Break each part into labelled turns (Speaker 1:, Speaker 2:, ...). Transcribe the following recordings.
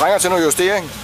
Speaker 1: Háganse no justíen.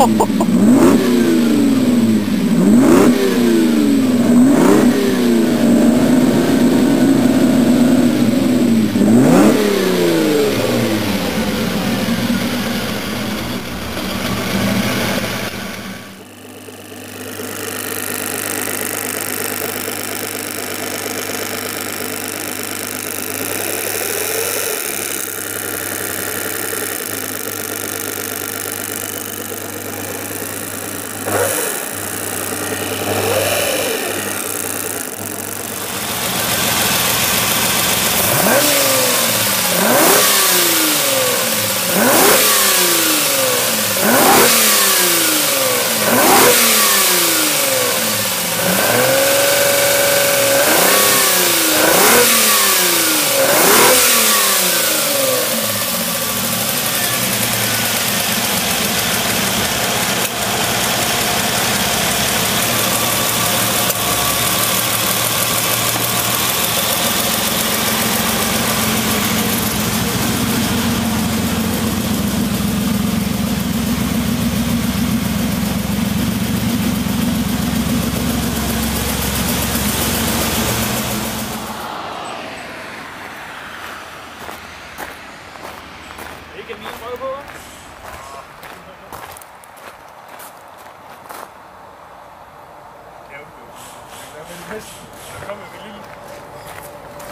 Speaker 1: Oh,
Speaker 2: Der kommer en lille,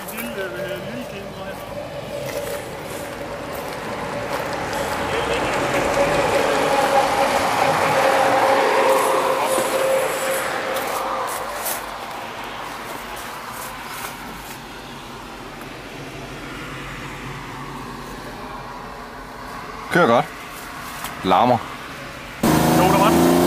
Speaker 2: en lille, øh, lille kamera her.
Speaker 3: Kører godt. Larmer.
Speaker 2: Jo, der var den.